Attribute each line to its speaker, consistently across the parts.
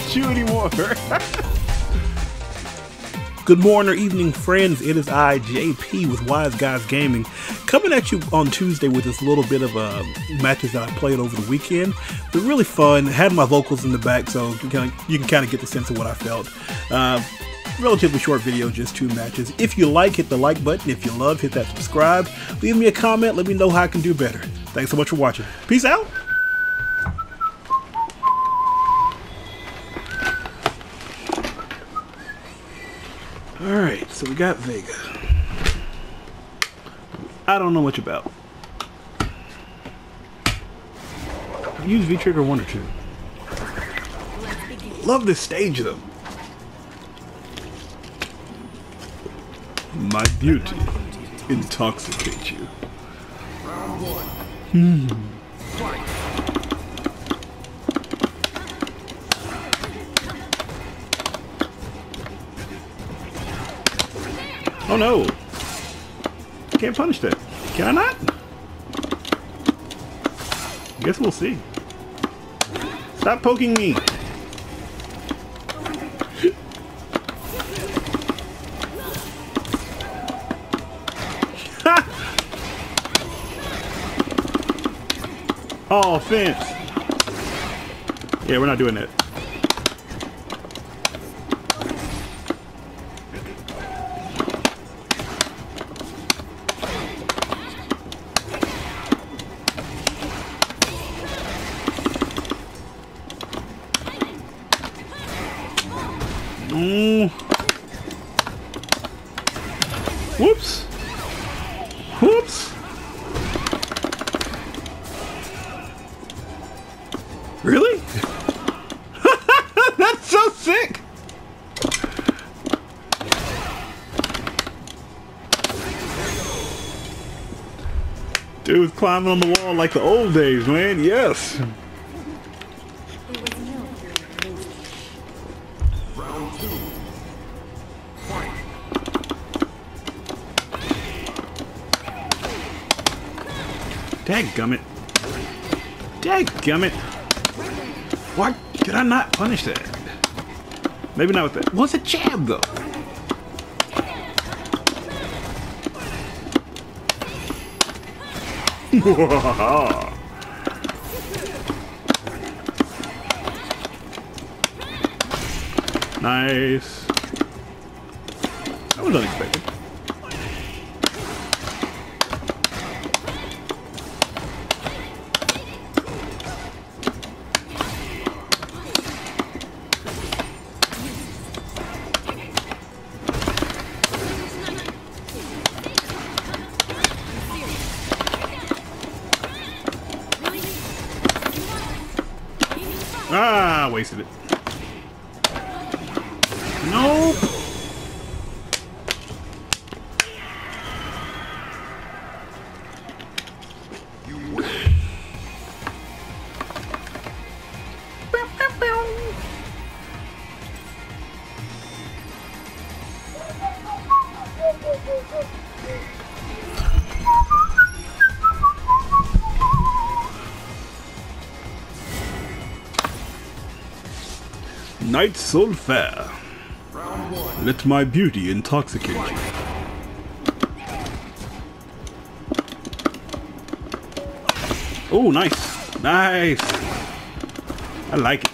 Speaker 1: hit you anymore. Good morning or evening, friends. It is I, JP, with Wyzeguise Gaming, coming at you on Tuesday with this little bit of uh, matches that I played over the weekend. They're really fun. Had my vocals in the back, so you can, you can kind of get the sense of what I felt. Uh, relatively short video, just two matches. If you like, hit the like button. If you love, hit that subscribe. Leave me a comment. Let me know how I can do better. Thanks so much for watching. Peace out. Alright, so we got Vega. I don't know much about. I've used V-Trigger one or two. Love this stage though. My beauty intoxicates you. Hmm. Oh no! Can't punish that. Can I not? I guess we'll see. Stop poking me! oh, fence! Yeah, we're not doing that. Dude's climbing on the wall like the old days, man. Yes. Dadgummit. Dadgummit. Why could I not punish that? Maybe not with that. What's a jab, though? Nice. That was unexpected. Ah, wasted it. Night so fair. Let my beauty intoxicate you. Oh, nice. Nice. I like it.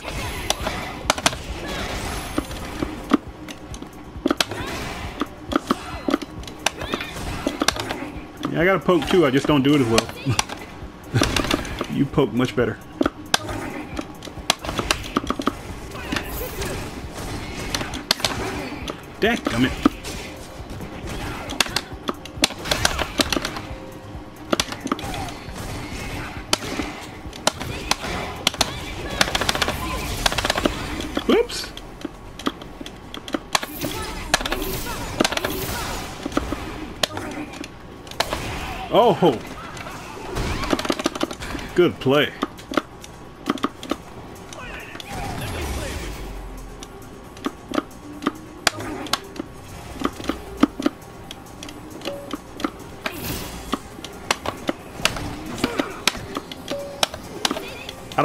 Speaker 1: Yeah, I got a poke too. I just don't do it as well. you poke much better. Dadgummit. Whoops. Oh. Good play.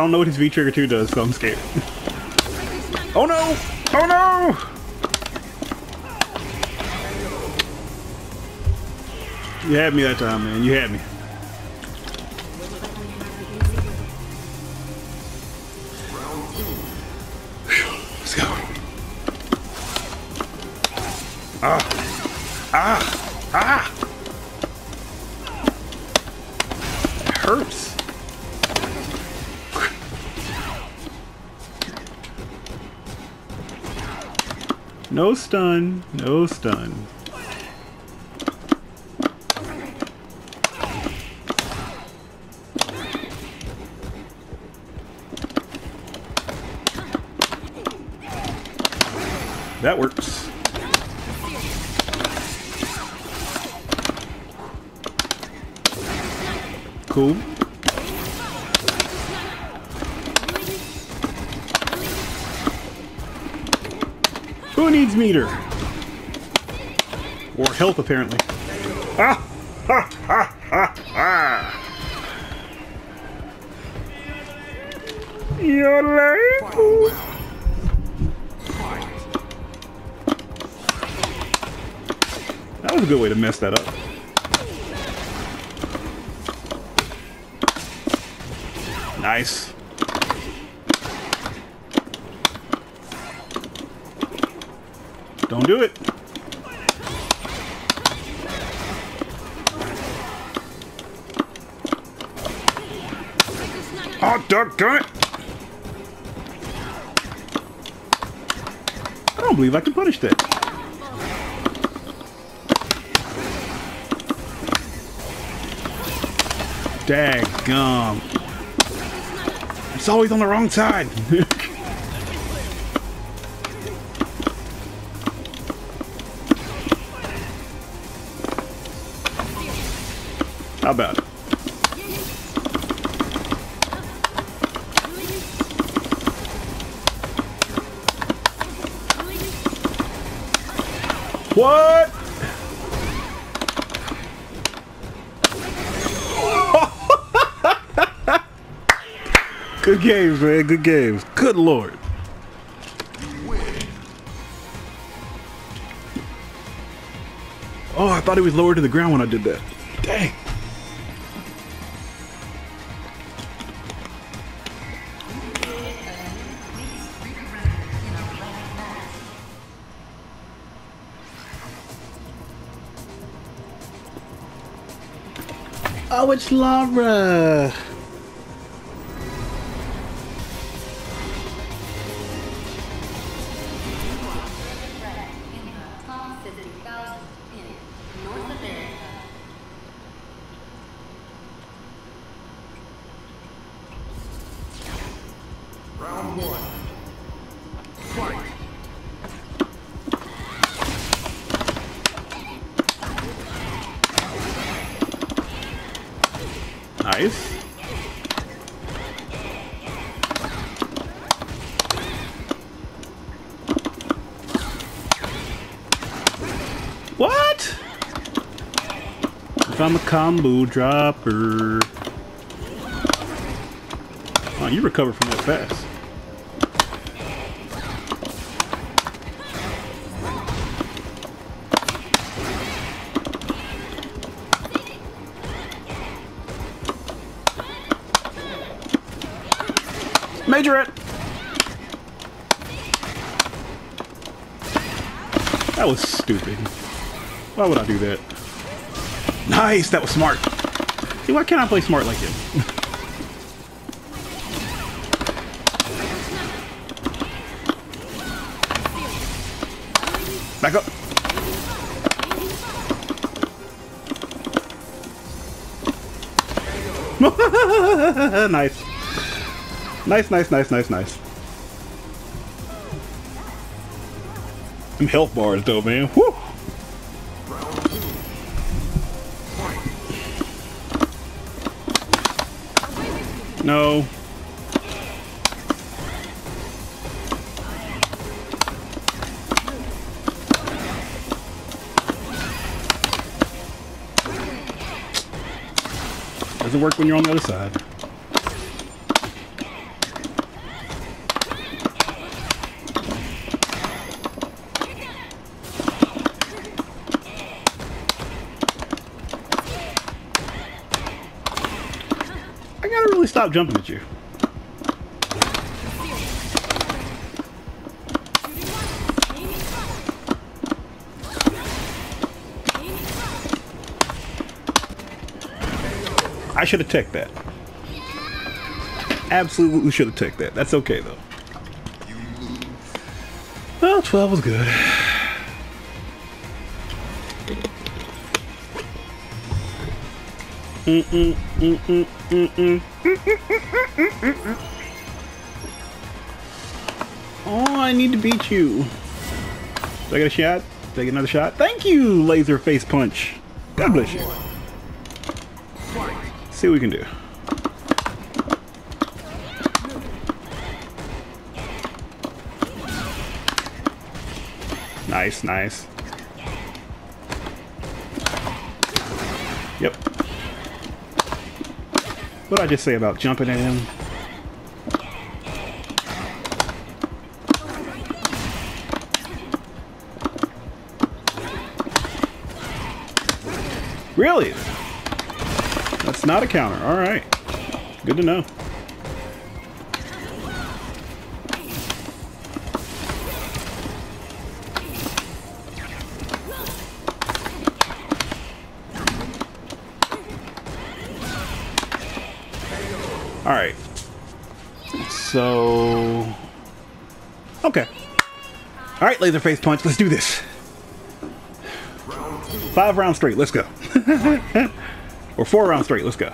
Speaker 1: Don't know what his V-Trigger 2 does, so I'm scared. Oh no! Oh no! You had me that time, man. You had me. Let's go. Ah! Ah! Ah! No stun. No stun. That works. Cool. Meter? Or health, apparently. Ah! Ha! Ha! Ha! Ha! Your life. That was a good way to mess that up. Nice. Don't do it. Oh, duck, darn it! I don't believe I can punish that. Daggum. It's always on the wrong side. What? Good games, man. Good games. Good lord. Oh, I thought he was lower to the ground when I did that. Oh, it's Laura. Nice. What? If I'm a combo dropper. Oh, you recovered from that fast. Majorette! That was stupid. Why would I do that? Nice! That was smart. See, why can't I play smart like him? Back up! nice. Nice, nice, nice, nice, nice. Them health bars though, man.
Speaker 2: Fight.
Speaker 1: No. Doesn't work when you're on the other side. Stop jumping at you. I should have teched that. Absolutely should have teched that. That's okay though. Well, 12 was good. Mm, mm, mm, oh, I need to beat you. Do I get a shot? Get another shot? Thank you, laser face punch. God bless you. See what we can do. Nice, nice. Yep. What I just say about jumping at him? Really? That's not a counter. All right. Good to know. All right. So. Okay. All right, Laserface Punch. Let's do this. Five rounds straight. Let's go. or four rounds straight. Let's go.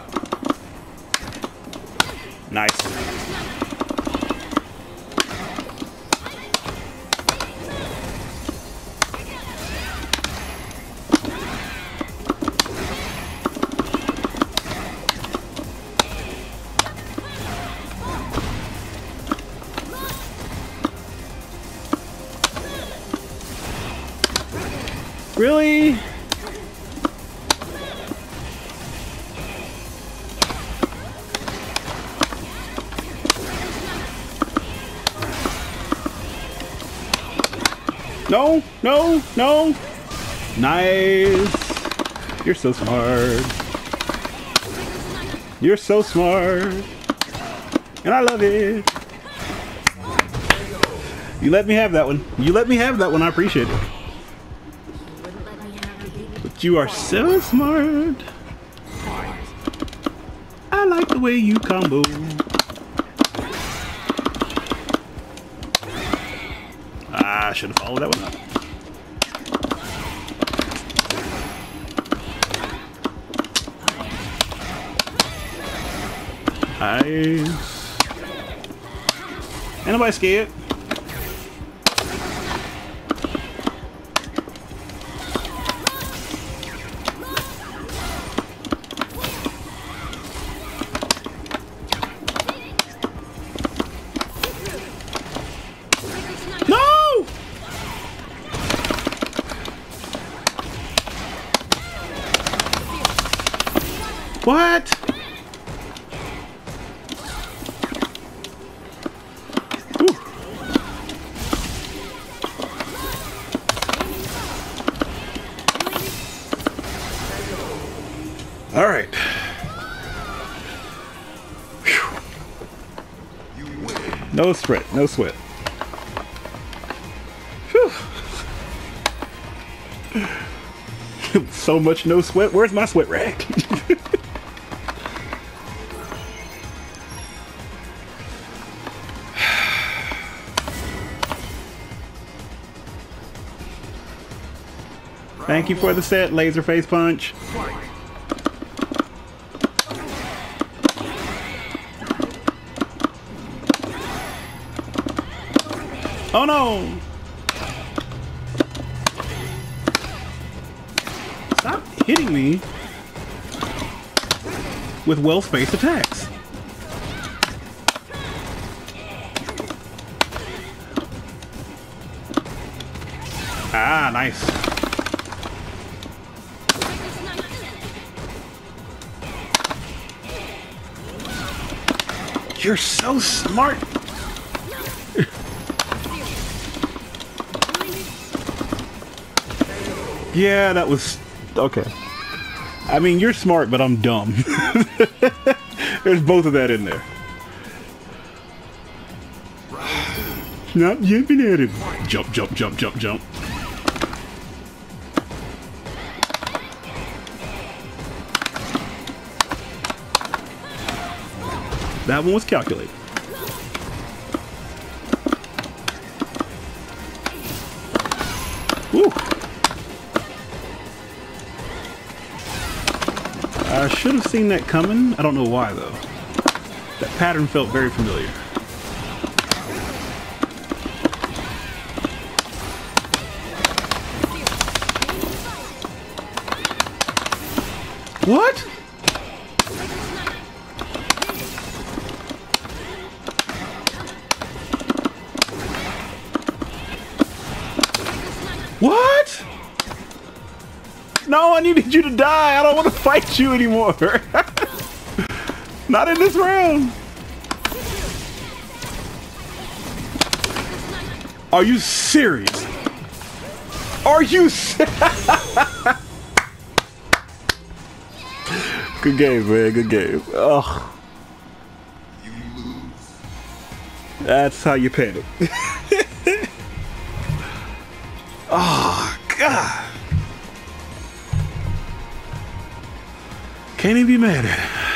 Speaker 1: Nice. Really? No, no, no. Nice. You're so smart. You're so smart. And I love it. You let me have that one. You let me have that one. I appreciate it. You are so smart. I like the way you combo. Ah, I should have followed that one up. Nice. Ain't scared. No sweat, no sweat. So much no sweat. Where's my sweat rag? Thank you for the set, laser face punch. Oh no! Stop hitting me with well spaced attacks. Ah, nice. You're so smart. Yeah, that was okay. I mean, you're smart, but I'm dumb. There's both of that in there. Not jumping at him. Jump, jump, jump, jump, jump. That one was calculated. Should have seen that coming. I don't know why though. That pattern felt very familiar. What? No, I needed you to die. I don't want to fight you anymore. Not in this round. Are you serious? Are you Good game, man. Good game. Oh. That's how you panic. oh, God. Can't even be mad at it.